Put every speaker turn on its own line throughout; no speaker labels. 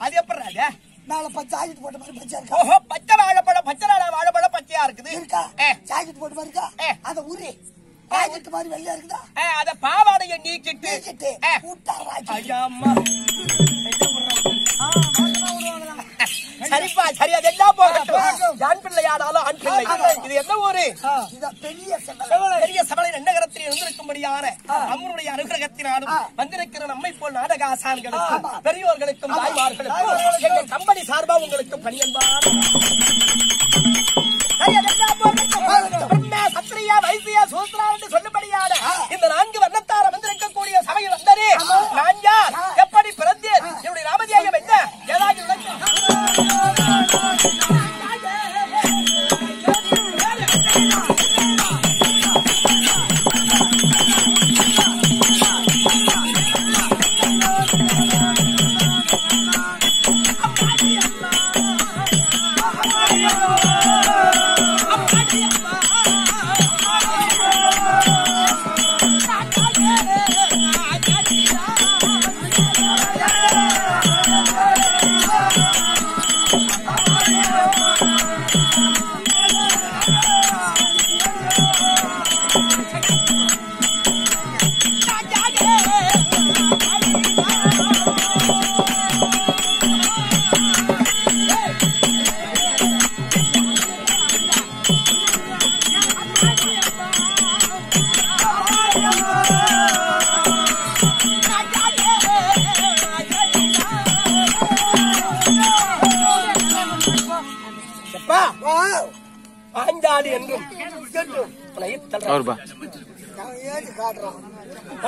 அது இது?
அதாம்மா பச்சை ஆகிட்டு போட்ட மாதிரி பச்சை இருக்கா?
ஓஹோ பச்சை வாழைப்பழம் பச்சை நாடா வாழைப்பழம் பச்சையா இருக்குது
இருக்கா? ஜாக்கெட் போட்ட மாதிரி இருக்கா? அதை உரி. ராஜ்யத்து மாதிரி வெள்ளையா இருக்குதா?
அத பாவாடைய நீக்கிட்டு
நீக்கிட்டு.
ஐயா, அம்மா. சரிப்பா சரி அதெல்லாம் போகட்டும். ஆண் பிள்ளை ஆனாலும் ஆண் பிள்ளை. இது என்ன ஊரு?
பெரிய.
பெரிய சபலை நன்னகரத்தில் இருந்திருக்கும்படியான அம்மனுடைய அனுகிரகத்தினாலும் வந்திருக்கிற நம்மை போல் நாடக ஆசான்களுக்கும் பெரியோர்களுக்கும் தாய்மார்களுக்கும் எங்கள் கம்பெனி சார்பா உங்களுக்கு பணியன்பான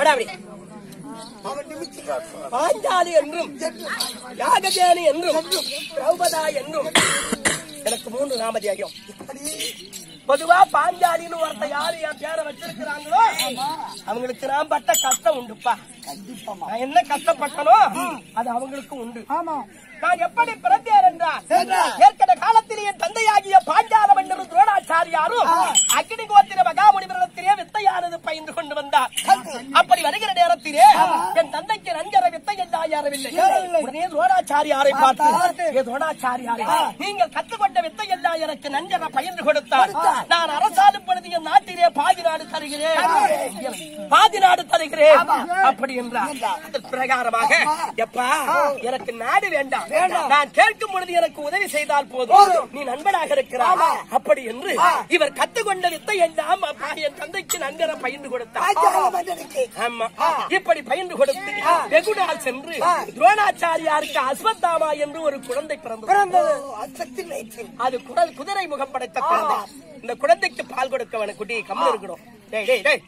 அப்படி.
அவன் நிமித்தி காட்டுறான்.
பாஞ்சாலி என்றும் யாகஜேனி என்றும் திரௌபதா என்றும் எனக்கு மூன்று நாமதியாகும் பொதுவா பாஞ்சாலின்னு ஒருத்த யாரு என் பேரை வச்சிருக்கிறாங்களோ அவங்களுக்கு நான் பட்ட கஷ்டம் உண்டுப்பா. நான் என்ன கஷ்டப்பட்டனோ அது அவங்களுக்கும் உண்டு
ஆமா.
நான் எப்படி பிறந்தேன் என்றால்? ஏற்கனவே காலத்தில் என் தந்தையாகிய பாஞ்சாலம் என்று துரோணாச்சாரியாரும் அக்னி கோத்திர மகாமுனிவரிடத்திலே வித்தையானது பயின்று கொண்டு வந்தார். அப்படி வருகிற நேரத்திலே என் தந்தைக்கு நன்கர வித்தை எல்லாம் யாரவில்லை உடனே துரோணாச்சாரியாரை பார்த்து ஏ துரோணாச்சாரியாரே நீங்கள் கற்றுக்கொண்ட வித்தை எல்லாம் எனக்கு நன்கர பயின்று கொடுத்தார். நான் அரசாலும் பொழுது என் நாட்டிலே பாதி நாடு தருகிறேன். பாதி நாடு தருகிறேன். அப்படி என்றார் அதன் பிரகாரமாக எப்பா எனக்கு நாடு வேண்டாம். நான் கேட்கும் பொழுது எனக்கு உதவி செய்தால் போதும். நீ நண்பனாக இருக்கிறாய். அப்படி என்று இவர் கத்துக்கொண்ட வித்தை எல்லாம் என் தந்தைக்கு நன்கர பயின்று கொடுத்தார். ஆமா. இப்படி பயின்று கொடுத்து வெகு நாள் சென்று துரோணாச்சாரியாருக்கு அஸ்வத்தாமா என்று ஒரு குழந்தை பிறந்தது. அது குடல் குதிரை முகம் படைத்த குழந்தை. இந்த குழந்தைக்கு பால் கொடுக்கவன குட்டி. கம்மல் இருக்கணும். டேய் டேய் டேய்.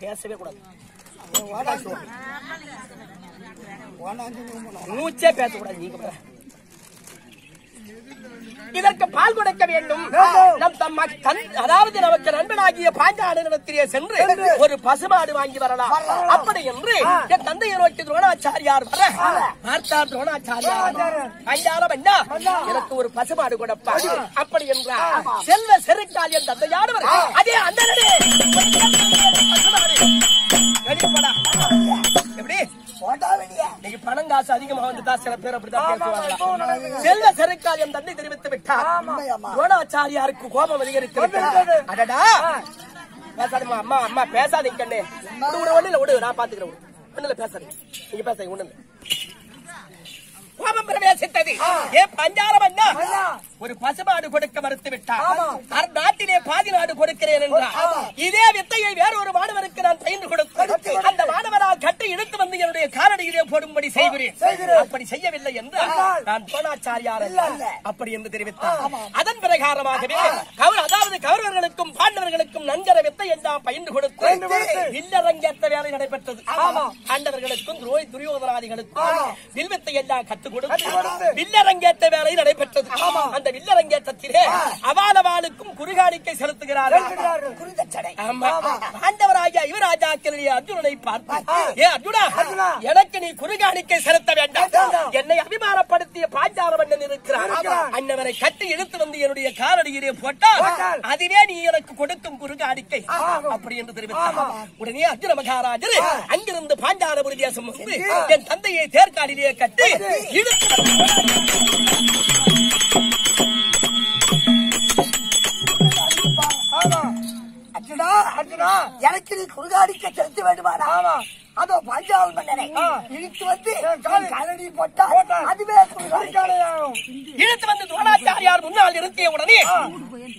பேசவே கூடாது. மூச்சே பேசக்கூடாது நீங்க இதற்கு பால் கொடுக்க வேண்டும். நம் தம் அதாவது நமக்கு நண்பனாகிய பாஞ்சாலிடத்திலே சென்று ஒரு பசுமாடு வாங்கி வரலாம். அப்படி என்று என் தந்தையை நோக்கி துரோணாச்சாரியார் வர. பார்த்தார் துரோணாச்சாரியார். பாஞ்சாலம் என்ன? எனக்கு ஒரு பசுமாடு கொடுப்பா அப்படி என்றார். செல்வ செருக்கால் என் தந்தையானவர். அதே அந்த காசு அதிகமா வந்துட்டா சில பேர் அப்படிதான் பேசுவாங்க. செல்வ செருக்கால் என் தந்தை தெரிவித்து விட்டார். துரோணாச்சாரியாருக்கு கோபம் அதிகரித்து அடடா! பேசாதம்மா அம்மா அம்மா பேசாதீங்க கண்ணே. விடு, விடு, ஒண்ணுல விடு நான் பாத்துக்கிறேன் விடு. ஒண்ணுல பேசாதீங்க. நீங்க பேசாதீங்க ஒண்ணுல கோபம் பிரவேசித்தது ஏ பஞ்சாரம் அண்ணா. ஒரு பசுமாடு கொடுக்க மறுத்து விட்டார் நாட்டிலே பாதி நாடு கொடுக்கிறேன் என்றார் இதே வித்தையை வேறொரு மாணவருக்கு நான் பயின்று கொடுத்து அந்த மாணவரால் கட்டி இழுத்து வந்து என்னுடைய காலடியிலே போடும்படி செய்கிறேன். அப்படி செய்யவில்லை என்று நான் துரோணாச்சாரியார் அப்படி என்று தெரிவித்தார் அதன் பிரகாரமாகவே கௌர- அதாவது கௌரவர்களுக்கும் பாண்டவர்களுக்கும் நன்கர வித்தை எல்லாம் பயின்று கொடுத்து இல்லரங்கேற்ற வேலை நடைபெற்றது. பாண்டவர்களுக்கும் துரோய் துரியோதனாதிகளுக்கும் வில்வித்தை எல்லாம் கற்றுக் கொடுத்து வில்லரங்கேற்ற வேலை நடைபெற்றது. அந்த வில்லரங்கேற்றத்திலே அவாலவாளுக்கும் குறுகாணிக்கை செலுத்துகிறார்கள். அர்ஜுனனை பார்த்து ஏ அர்ஜுனா எனக்கு நீ குறுகாணிக்கை செலுத்த வேண்டாம். என்னை அபிமானப்படுத்திய பாஞ்சால மன்னன் இருக்கிறார். அன்னவரை கட்டி இழுத்து வந்து என்னுடைய காலடியிலே போட்டால் அதுவே நீ எனக்கு கொடுக்கும் குறுகாணிக்கை. அப்படி என்று தெரிவித்தார். உடனே அர்ஜுன மகாராஜர் அங்கிருந்து பாஞ்சாலபுரி தேசம் வந்து என் தந்தையை தேர்காலிலே கட்டி
எனக்கு நீ குறுகாடிக்க செலுத்த வேண்டுமாடா அதோ மன்னனை இழுத்து வந்து கலடி போட்டா அதுவே
இழுத்து வந்து துரோணாச்சாரியார் முன்னால் நிறுத்திய உடனே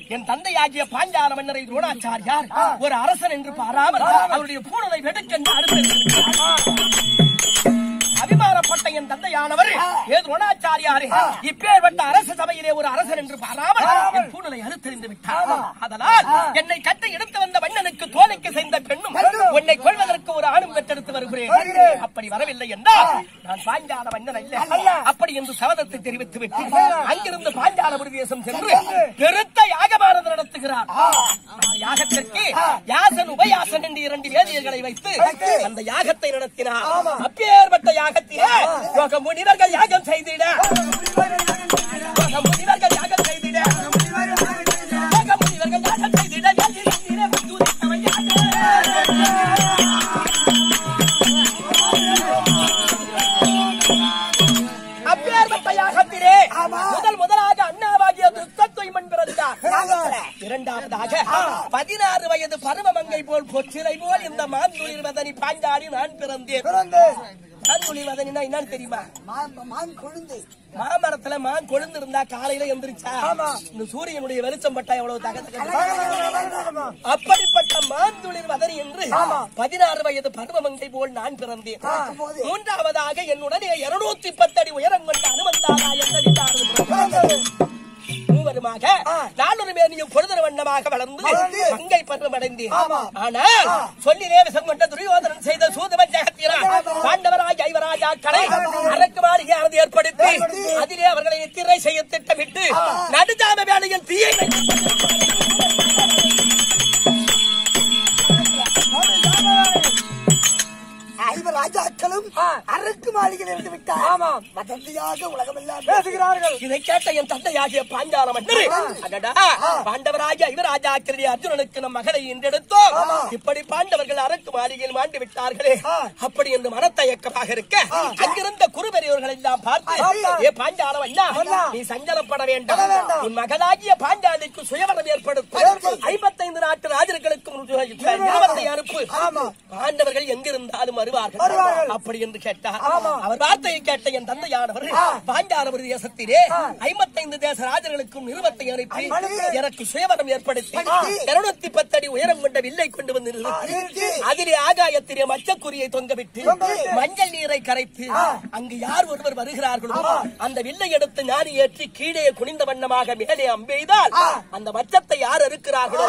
என் தந்தையாகிய பாஞ்சால மன்னரை துரோணாச்சாரியார் ஒரு அரசன் என்று பாராமல் அவருடைய பூணலை வெடுக்கென்று அறுத்து துரோணாச்சாரியாரே? இப்பேற்பட்ட அரசு சபையிலே ஒரு அரசன் என்று பாராமல் என் பூணலை அறுத்தெறிந்து விட்டார் அதனால் என்னை கட்டி எடுத்து வந்த மன்னனுக்கு தோலைக்கு செய்த பெண்ணும் உன்னை கொள்வதற்கு ஒரு ஆணும் பெற்றெடுத்து வருகிறேன். அப்படி வரவில்லை என்றால் நான் பாஞ்சால மன்னன் அல்ல. அப்படி என்று சபதத்தை தெரிவித்து விட்டு அங்கிருந்து பாஞ்சாலபுரி தேசம் சென்று பெருத்த யாகமானது நடத்துகிறார். யாகத்திற்கு யாசன் உபயாசன் என்று இரண்டு வேதியர்களை வைத்து அந்த யாகத்தை நடத்தினார். அப்பேற்பட்ட யாகத்திலே யோக முனிவர்கள் யாகம் செய்திட. மாமரத்துல மான் கொழுந்து இருந்தா காலையில எந்திரிச்சா? இந்த சூரியனுடைய வெளிச்சம் பட்டா எவ்வளவு தகத்த அப்படிப்பட்ட மாந்துளிர் வதனி என்று பதினாறு வயது பருவமங்கை போல் நான் பிறந்தேன். மூன்றாவதாக என்னுடனே இருநூத்தி பத்தடி உயரம் கொண்ட அனுமந்தாரா என்ற மூவருமாக நானொரு மேனியும் பொழுதொரு வண்ணமாக வளர்ந்து மங்கை பருவம் அடைந்தேன் ஆனால் சொல்லிலே விஷம் கொண்ட துரியோதனன் செய்த சூதுவன் ஜெகத்தினார் பாண்டவராஜ் ஐவராஜாக்களை அரக்குமாறு யாரது ஏற்படுத்தி அதிலே அவர்களை நித்திரை செய்ய திட்டமிட்டு நடுஜாம வேலையில் தீயை வைத்து
ஐவர் ராஜாக்களும் அரக்கு மாளிகையில் இருந்து விட்டார். வதந்தியாக உலகமெல்லாம் பேசுகிறார்கள்.
இதை கேட்ட என் தந்தையாகிய பாஞ்சால மன்னர் பாண்டவராஜ ஐவராஜாக்கிரடி அர்ஜுனனுக்கு நம் மகளை இன்றெடுத்தோம் இப்படி பாண்டவர்கள் அரக்கு மாளிகையில் மாண்டு விட்டார்களே. அப்படி என்று மனத்தயக்கமாக இருக்க அங்கிருந்த குருபெரியவர்கள் எல்லாம் பார்த்து ஏ பாஞ்சால அண்ணா நீ சஞ்சலப்பட வேண்டாம். உன் மகளாகிய பாஞ்சாலிக்கு சுயவரம் ஏற்படுத்தும். ஐம்பத்தைந்து நாட்டு ராஜர்களுக்கு பாண்டவர்கள் எங்கிருந்தாலும் வருவார்கள். அப்படி என்று கேட்டார். அவர் வார்த்தையை கேட்ட என் தந்தையானவர் பாஞ்சாலபுரி தேசத்திலே ஐம்பத்தைந்து தேச ராஜர்களுக்கும் நிறுவத்தை அனுப்பி எனக்கு சுயவரம் ஏற்படுத்தி இருநூத்தி பத்தடி உயரம் கொண்ட வில்லை கொண்டு வந்து நிறுத்தி அதிலே ஆகாயத்திலே மச்சக்குரியை தொங்கவிட்டு மஞ்சள் நீரை கரைத்து அங்கு யார் ஒருவர் வருகிறார்களோ அந்த வில்லை எடுத்து ஞானி ஏற்றி கீழே குனிந்த வண்ணமாக மேலே அம்பெய்தால் அந்த மச்சத்தை யார் இருக்கிறார்களோ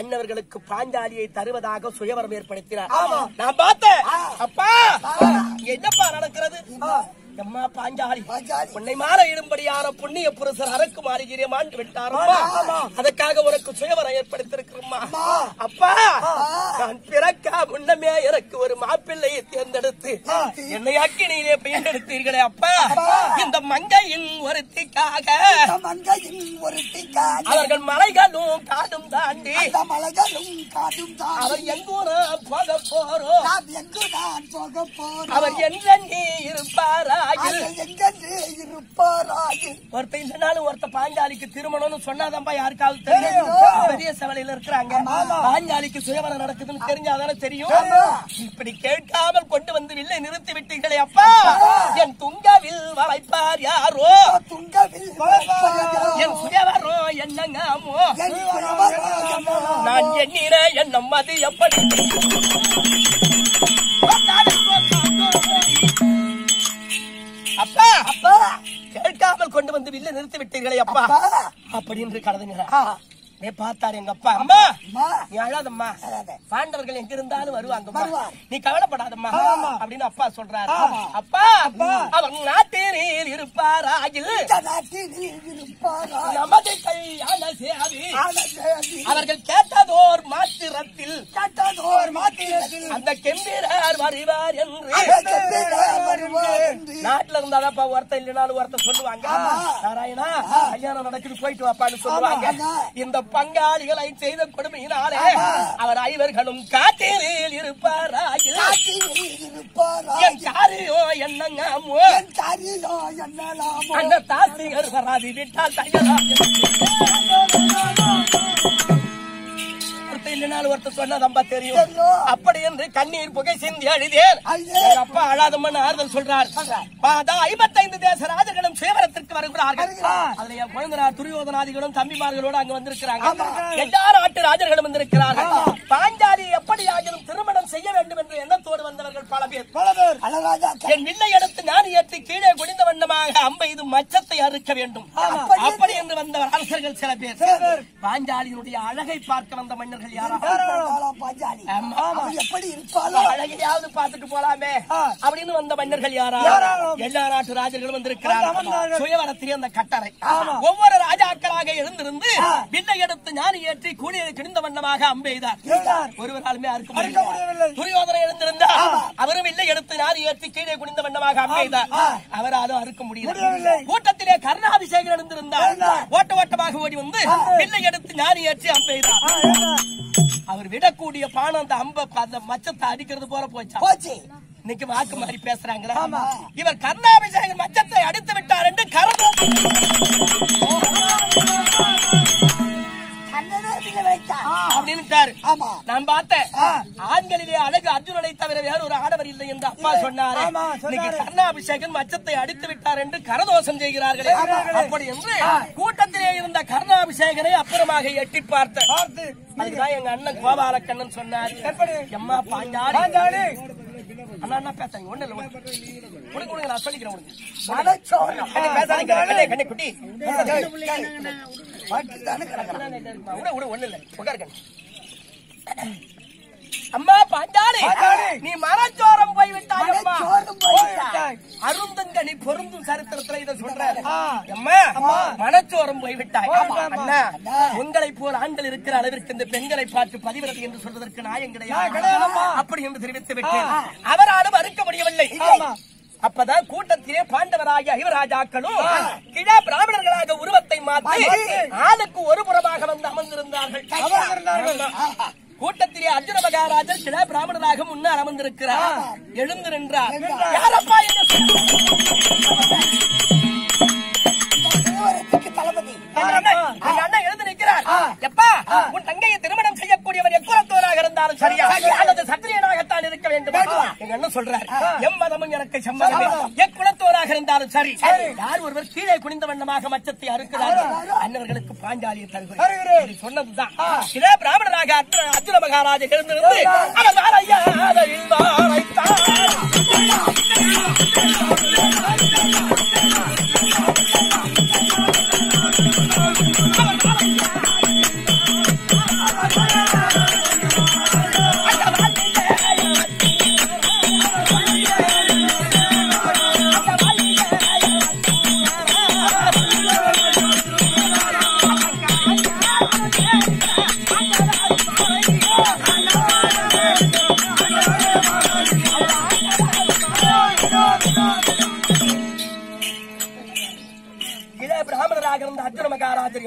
அன்னவர்களுக்கு பாஞ்சாலியை தருவதாக சுயவரம் ஏற்படுத்தினார். நான் பார்த்தேன். அப்பா! என்னப்பா நடக்கிறது? எம்மா பாஞ்சாலி. உன்னை மாற இடும்படியான புண்ணிய புருஷர் அரக்கு மாறுகிறே மாண்டு விட்டாரம்மா. அதுக்காக உனக்கு சுயவரம் ஏற்படுத்திருக்கிறோம்மா. அப்பா நான் பிறக்கா முன்னமே எனக்கு ஒரு மாப்பிள்ளையை தேர்ந்தெடுத்து என்னை அக்கினியிலே பெயர்ந்தெடுத்தீர்களே அப்பா. இந்த மங்கையின் ஒருத்திக்காக. அவர்கள் மலைகளும் காடும் தாண்டி
மலைகளும் காட்டும் தான்
அவர் எங்கூர போக போறோம்
போக
அவர்
அவர் எங்கென்று இருப்பாராயில்
ஒருத்த இல்லைனாலும் ஒருத்த பாஞ்சாலிக்கு திருமணம்னு சொன்னாதான்பா யாருக்காவது தெரியும். பெரிய சவலையில இருக்கிறாங்க. பாஞ்சாலிக்கு சுயவரம் நடக்குதுன்னு தெரிஞ்சாதானே தெரியும்? இப்படி கேட்காமல் கொண்டு வந்து வில்லை நிறுத்தி விட்டீங்களே அப்பா. என் துங்கவில் வளைப்பார் யாரோ?
துங்கவில்
என் என்னங்காமோ?
என் சுயவரம்
நான் எண்ணிற எண்ணம் அது எப்படி அப்பா!
அப்பா!
கேட்காமல் கொண்டு வந்து வில்ல நிறுத்தி விட்டீர்களே அப்பா!
அப்பா!
அப்படி என்று கடதுங்க நீ பார்த்தாரு எங்க அப்பா. அம்மா! நீ அழாதம்மா.
அழாத.
பாண்டவர்கள் எங்க இருந்தாலும்
வருவார்.
நீ கவலைப்படாதம்மா அப்படின்னு அப்பா சொல்றாரு. அப்பா! அவர் நாட்டினில்
இருப்பாரா?
நமது கல்யாண சேவை.
ஆனந்தேவி
அவர்கள் கேட்டதோர் மாத்திரத்தில்.
கட்டதோர் மாத்திரத்தில்.
அந்த கெம்பீரர் வருவார் என்று. நாட்டுல இருந்தாதாப்பா ஒருத்தன் இல்லைனாலும் ஒருத்தன் சொல்லுவாங்க. நாராயணா கல்யாணம் நடக்குது போயிட்டு வாப்பான்னு சொல்லுவாங்க. இந்த பங்காளிகளை செய்த கொடுமையினாலே. அவர் ஐவர்களும் காட்டினில் இருப்பாராயில் என் காரியோ என்னங்காமோ
என் காரியோ என்னலாமோ
அந்த தாசிகர் வராது விட்டால் தையலா இல்லைனாலும் ஒருத்தர் சொன்னதம்பா தெரியும். அப்படி என்று கண்ணீர் புகை சிந்தி அழுதேன். அப்பா அழாதம்மன்னு ஆறுதல் சொல்றார். ஐம்பத்தைந்து தேச ராஜர்களும் சேவரத்திற்கு வருகிறார்கள்.
வருகிறார்.
அதுல என் குழந்தைனார் துரியோதனாதிகளும் தம்பிமார்களோடு அங்க வந்திருக்கிறாங்க. எல்லா நாட்டு ராஜர்களும் வந்திருக்கிறார்கள். பாஞ்சாலி எப்படி ஆகிலும் திருமணம் செய்ய வேண்டும் என்று எண்ணத்தோடு வந்தவர்கள் பல பேர்.
பல பேர்.
என் வில்லை எடுத்து நான் ஏற்றி கீழே குனிந்த வண்ணமாக அம்பை இது மச்சத்தை அறுக்க வேண்டும்.
அப்படி
என்று வந்தவர் அரசர்கள் சில பேர்.
சில பேர்.
பாஞ்சாலியினுடைய அழகை பார்க்க வந்த மன்னர்கள் யாரா?
பாஞ்சாலி எப்படி
அழகையாவது பார்த்துட்டு போலாமே. அப்படின்னு வந்த மன்னர்கள் யாரா. எல்லா நாட்டு ராஜர்களும். சுயவரத்திலே அந்த கட்டளை. ஒவ்வொரு ராஜாக்களாக எழுந்திருந்து
ஆ.
வில்லை எடுத்து ஞானி ஏற்றி கூடிய கிணிந்த வண்ணமாக அம்பெய்தார். ஒருவராலுமே அறுக்க
முடியவில்லை.
துரியோதனை அவரும் வில்லை எடுத்து ஞானி ஏற்றி கீழே குனிந்த வண்ணமாக அம்பெய்தார்
ஆ.
அவராலும் அறுக்க
முடியவில்லை.
முடியல கூட்டத்திலே கருணாபிஷேகர் எழுந்திருந்தார்
எழுந்தார்.
ஓட்ட ஓட்டமாக ஓடி வந்து வில்லை எடுத்து ஞானி ஏற்றி அம்பெய்தார் அவர் விடக்கூடிய பானம் அந்த அம்ப அந்த மச்சத்தை அடிக்கிறது போல போச்சா?
போச்சு.
இன்னைக்கு வாக்கு மாறி பேசுறாங்களா. இவர் கருணாபிஷேகர் மச்சத்தை அடித்து விட்டார் என்று கருணா அப்படின்னுட்டாரு நான் பார்த்தேன். ஆண்களிலே அழகு அர்ஜுனனை தவிர வேற ஒரு ஆடவர் இல்லை என்று அப்பா சொன்னாரு. இன்னைக்கு கர்ணாபிஷேகன் மச்சத்தை அடித்து விட்டார் என்று கரதோஷம் செய்கிறார்களே. அப்படி என்று கூட்டத்திலே இருந்த கர்ணாபிஷேகனை அப்புறமாக எட்டி பார்த்த
பார்த்து.
அதுதான் எங்க அண்ணன் கோபாலக்கண்ணன் சொன்னார்? எம்மா பாஞ்சாலி. அண்ணா அண்ணா பேசாங்க ஒண்ணு இல்ல கொடுங்க நான் சொல்லிக்கிறேன் உனக்கு பேசாதீங்க. கண்ணே கண்ணே குட்டி
பாட்டுதானே கிடக்கிறான்
ஒண்ணு இல்ல உட்காருங்க அம்மா பாஞ்சாலி. நீ மனச்சோரம் போய் விட்டாய் அம்மா
மனச்சோரம் போய்விட்டாய்.
அருந்தங்கனி பொருந்தும் சரித்திரத்துல இதை சொல்றாரு
ஆ.
அம்மா
அம்மா.
மனச்சோரம் போய் விட்டாய்
போய்விட்டாய்,
அண்ணா. உங்களை போல் ஆண்கள் இருக்கிற அளவிற்கு இந்த பெண்களை பார்த்து பதிவிரது என்று சொல்வதற்கு நியாயம் கிடையாது. அப்படி என்று தெரிவித்து விட்டேன் அவராலும் அறுக்க முடியவில்லை. அப்பதான் கூட்டத்திலே பாண்டவராகிய ஐவராஜாக்களும் கிழா பிராமணர்களாக உருவத்தை மாற்றி. ஆளுக்கு ஒரு புறமாக வந்து அமர்ந்திருந்தார்கள். கூட்டத்திலே அர்ஜுன மகாராஜர் கிழா பிராமணராக முன்னால் அமர்ந்திருக்கிறார். எழுந்து நின்றார்.
நின்றார்.
யாரப்பா எப்பா உன் தங்கையை திருமணம் செய்யக்கூடியவர் எக்குலத்தோராக இருந்தாலும் சரியா? அல்லது சத்திரியனாகத்தான் இருக்க வேண்டும். எங்க அண்ணன் சொல்றார். எம் மதமும் எனக்கு சம்மதமே எக்குலத்தோராக இருந்தாலும் சரி. யார் ஒருவர் கீழே குனிந்த வண்ணமாக மச்சத்தை அறுக்கிறார்கள் அன்னவர்களுக்கு பாஞ்சாலியை தருகிறேன். சொன்னதுதான். இதே பிராமணராக அர்ஜுன மகாராஜா எழுந்திருந்து அவர் வாழையாதையில்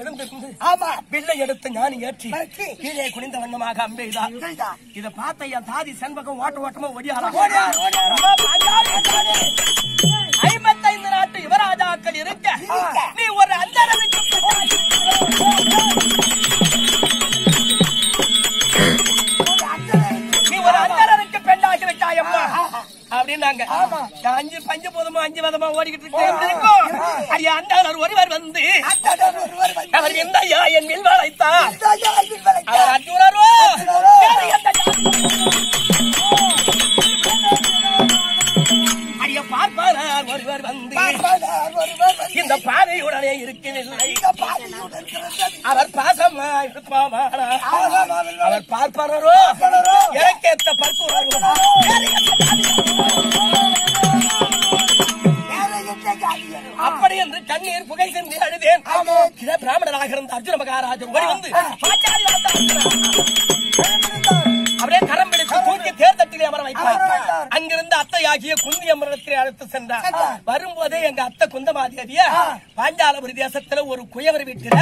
எழுந்திருந்து
ஆமா
வில்லை எடுத்து ஞானி ஏற்றி. கீழே குனிந்த வண்ணமாக அம்பெய்தார்
செய்தார்.
இத பார்த்த என் தாதி செண்பகம் ஓட்ட ஓட்டமா ஒடியாரா. ஐம்பத்தைந்து நாட்டு யுவராஜாக்கள் இருக்க. நீ ஒரு அந்தரவிக்கு நீ ஒரு அந்தரருக்கு பெண்ணாகி விட்டாய் அம்மா அப்படின்னாங்க. அஞ்சு பஞ்சு போதுமா அஞ்சு விதமா ஓடிக்கிட்டு இருக்கேன். அடி அந்தாளர் ஒருவர் வந்து அவர் எந்த ஐயா என் வில் வளைத்தார். அவர் எந்த அடிய பார்ப்பார் ஒருவர் வந்து.
பார்ப்பானார் ஒருவர் வந்து.
இந்த பாதையுடனே இருக்கவில்லை. அவர் பாசமா இருப்பாமானா அவர் பார்ப்பாரோ எனக்கேத்த பற்புறோ அப்படி என்று கண்ணீர் புகை சென்று அழுதேன். பிராமணராக இருந்த அர்ஜுன மகாராஜர் ஓடி வந்து அப்படியே கரம் பிடித்து தூக்கி தேர்தட்டிலே அமர வைத்தார். அங்கிருந்து அத்தையாகிய குந்தி அமரத்திலே அழைத்து சென்றார்.
சென்றார்.
வரும்போதே எங்க அத்தை குந்தமாதேவிய பாஞ்சாலபுரி தேசத்துல ஒரு குயவர் வீட்டுல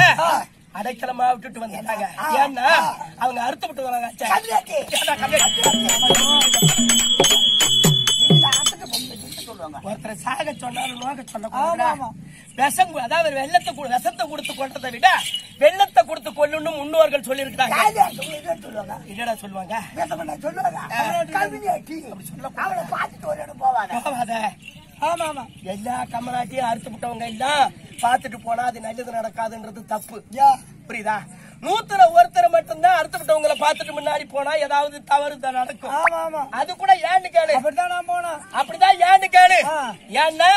அடைக்கலமா விட்டுட்டு வந்துட்டாங்க ஏன்னா அவங்க அறுத்து விட்டு வராங்க
சொல்லுவாங்க.
ஒருத்தரை சாக சொன்னாலும் நோக்க
ஆமா.
விஷம் அதாவது வெள்ளத்தை விஷத்தை கொடுத்து கொள்றதை விட வெள்ளத்தை கொடுத்து கொள்ளணும் முன்னோர்கள் சொல்லி
சொல்லுவாங்க.
என்னடா சொல்லுவாங்க. போவாத
ஆமா, ஆமா.
எல்லா கமலாட்டியும் அறுத்து விட்டவங்க எல்லாம் பார்த்துட்டு போனா அது நல்லது நடக்காதுன்றது தப்பு. புரியுதா நூத்துல ஒருத்தர் மட்டும்தான் அறுத்து விட்டவங்களை பார்த்துட்டு முன்னாடி போனா ஏதாவது தவறு தான் நடக்கும்.
ஆமா, ஆமா.
அது கூட ஏன்னு கேளு.
அப்படித்தான் நான் போனேன்.
அப்படிதான் ஏன்னு கேளு. ஏன்னா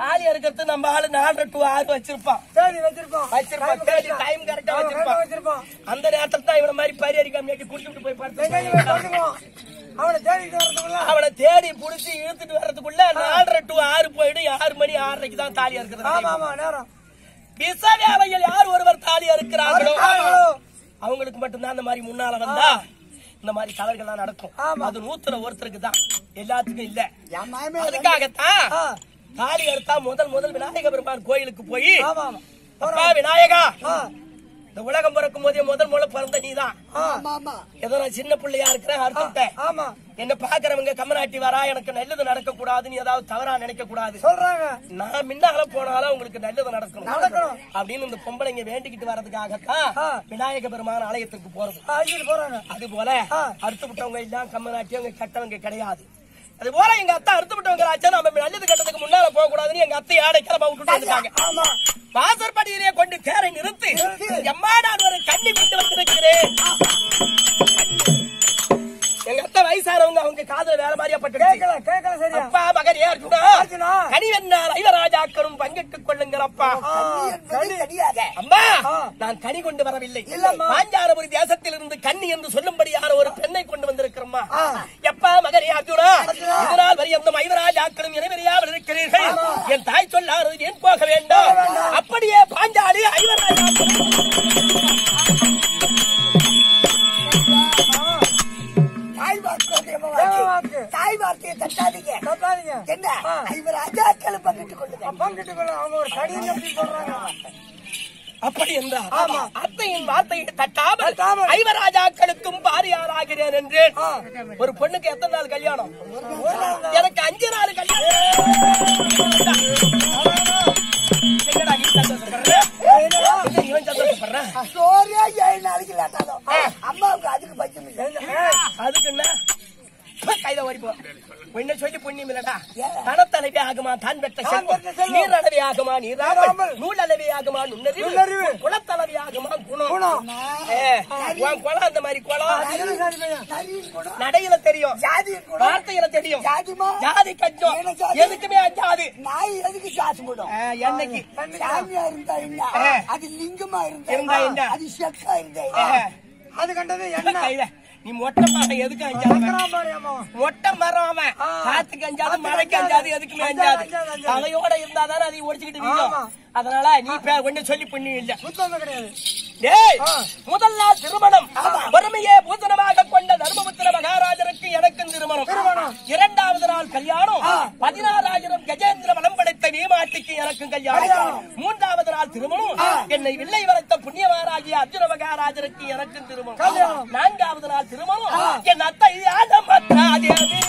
தாலி இருக்கிறது நம்ம ஆளு நாலரை டு ஆறு வச்சிருப்பான்.
தேடி வச்சிருப்போம்.
வச்சிருப்பான் தேடி டைம் கரெக்டா
ஆமா, வச்சிருப்போம்.
அந்த நேரத்துல தான் இவன மாதிரி பரிஹரிக்காம நேற்று குடிச்சுட்டு போய் பார்த்து.
அவனை வரதுக்குள்ள.
அவனை தேடி புடிச்சு இழுத்துட்டு வர்றதுக்குள்ள நாலரை டு ஆறு போயிடும். ஆறு மணி ஆறரைக்கு தான் தாலியா
ஆமா
இருக்கிறது
ஆமா நேரம்.
விச வேலையில் யார் ஒருவர் இருக்கிறார்களோ
இருக்கிறார்களோ.
அவங்களுக்கு மட்டும்தான் அந்த மாதிரி முன்னால வந்தா இந்த மாதிரி தவறுகள்லாம் நடக்கும். அது நூத்துல ஒருத்தருக்கு தான். எல்லாத்துக்கும் இல்ல. அதுக்காகத்தான். தாலி எடுத்தா முதல் முதல் விநாயக பெருமான் கோயிலுக்கு போய் விநாயகா. இந்த உலகம் பிறக்கும் போதே முதல் முதல்ல பிறந்த நீதான். ஏதோ நான் சின்ன பிள்ளையா இருக்கிறேன் அறுத்துட்டேன்.
ஆமா.
என்ன பாக்குறவங்க கம்மநாட்டி வரா எனக்கு நல்லது நடக்க கூடாதுன்னு ஏதாவது தவறா நினைக்க கூடாது
சொல்றாங்க.
நான் முன்னால போனாலும் உங்களுக்கு நல்லது நடக்கணும்.
நடக்கணும்.
அப்படின்னு இந்த பொம்பளைங்க வேண்டிக்கிட்டு வர்றதுக்காகத்தான். விநாயக பெருமான் ஆலயத்துக்கு போறது.
போறாங்க.
அது போல
ஆ.
அறுத்து விட்டவங்க எல்லாம் கம்மநாட்டியவங்க கட்டவங்க கிடையாது. அது போல எங்க அத்தை அறுத்து விட்டவங்க ஆச்சா நம்ம நல்லது கட்டதுக்கு முன்னால போக கூடாதுன்னு எங்க அத்தை ஆடை கிளம்ப விட்டுட்டு
ஆமா.
வாசற்படியிலே கொண்டு தேரை நிறுத்தி எம்மா நான் ஒரு கண்ணி கொண்டு வந்திருக்கிறேன். எங்க அத்தை வயசானவங்க அவங்க காதுல வேற மாதிரியா பட்டு
கேட்கல கேட்கல சரியா?
அப்பா மகன் ஏற்குடா
அர்ஜுனா.
கனிவென்னால் ஐவராஜாக்களும் பங்கிட்டுக் கொள்ளுங்கள் அப்பா. அம்மா. நான் கனி கொண்டு வரவில்லை. பாஞ்சாரபுரி தேசத்தில் இருந்து கன்னி என்று சொல்லும்படியான ஒரு பெண்ணை கொண்டு வந்திருக்கிறோம்மா.
ஆ.
எப்பா மகனே அர்ஜுனா
அர்ஜுனா.
இதனால் வரை அந்த ஐவராஜாக்களும் இணைவெறியாமல் இருக்கிறீர்கள். என் தாய் சொல்லாரு ஏன் போக வேண்டாம்.
அவங்க ஒரு சொல்றாங்க
அப்படி என்றார்
ஆமா.
அத்தையின் வார்த்தையை தட்டாமல். ஐவராஜாக்களுக்கும் பாரியாராகிறேன் என்று. ஒரு பொண்ணுக்கு எத்தனை நாள் கல்யாணம். எனக்கு சொல்லி புண்ணியம் இல்லடா. ஆகுமா தான் பெற்ற செல்வம். நீர் அளவே ஆகுமா நீராமல். நூல் அளவே ஆகுமா நுண்ணறிவு. ஆகுமா குணம். உன் குலம் அந்த மாதிரி
குணம்
நடையில தெரியும். வார்த்தையில தெரியும். ஜாதி கஞ்சம்? எதுக்குமே அஞ்சாது.
நாய் எதுக்கு சாசு போடும்?
என்னைக்கு?
சாமியா இருந்தா. அது லிங்கமா இருந்தா
இருந்தா?
அது செக்கா இருந்தா?
அது கண்டது என்ன?
நீ மொட்டை மரம் எதுக்கு
அம்மா.
மொட்டை மரம் அவன். காத்துக்கு அஞ்சாது
காத்துக்கு
மழைக்கு
அஞ்சாது.
எதுக்குமே
அஞ்சாது.
தலையோட இருந்தாதானே அதை ஒடிச்சுக்கிட்டு. அதனால நீ பே- ஒண்ணு சொல்லி பண்ணி இல்ல
கிடையாது.
முதல் நாள் திருமணம். வறுமையே பூசணமாக கொண்ட தர்மபுத்திர மகாராஜருக்கு எனக்கும் திருமணம். இரண்டாவது நாள் கல்யாணம். பதினாறாயிரம் கஜேந்திர வளம் படைத்த நீமாட்டிக்கு எனக்கும் கல்யாணம். மூன்றாவது நாள் திருமணம். என்னை வில்லை வரைத்த புண்ணியவாராகிய அர்ஜுன மகாராஜருக்கு எனக்கும் திருமணம். நான்காவது நாள் திருமணம். என் அத்தை ஆதமத்தாதேவி